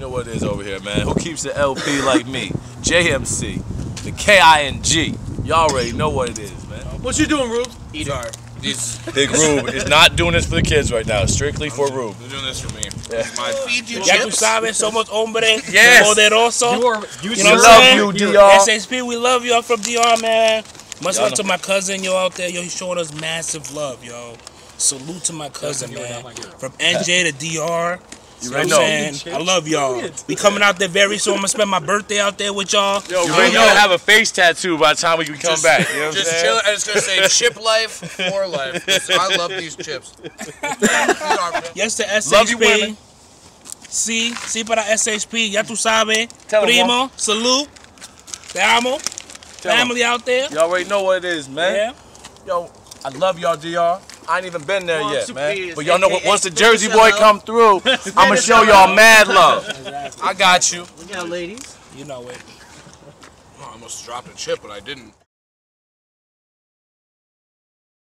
know what it is over here, man. Who keeps the LP like me? JMC, the K-I-N-G. Y'all already know what it is, man. What you doing, Rube? Sorry. These, Big Rube is not doing this for the kids right now. Strictly for Rube. they're doing this for me. Yeah. My feed you Ya tú chips. sabes, somos hombre Yes. poderoso. You are. You, You know We what love I'm saying? you, DR. SHP, we love you. I'm from DR, man. Much Y'all love know. to my cousin, yo, out there. Yo, he's showing us massive love, yo. Salute to my cousin, man. From NJ to DR. You know what I'm saying? I love y'all. We coming out there very soon. I'm gonna spend my birthday out there with y'all. Yo, Yo, we yo. gonna have a face tattoo by the time we can come Just- back. You know what I'm Just saying? chill. And it's gonna say chip life for life. I love these chips. Yes to SHP. Love you, SHP. women. Sí, sí para SHP. Ya tú sabes. Tell 'em, Primo, salute. Te amo. Tell 'em. Family out there. You all already know what it is, man. Yeah. Yo, I love y'all, DR. I ain't even been there yet, man. But y'all know what? Once the Jersey boy come through, I'ma show y'all mad love. I got you. We got ladies. You know it. I almost dropped a chip, but I didn't.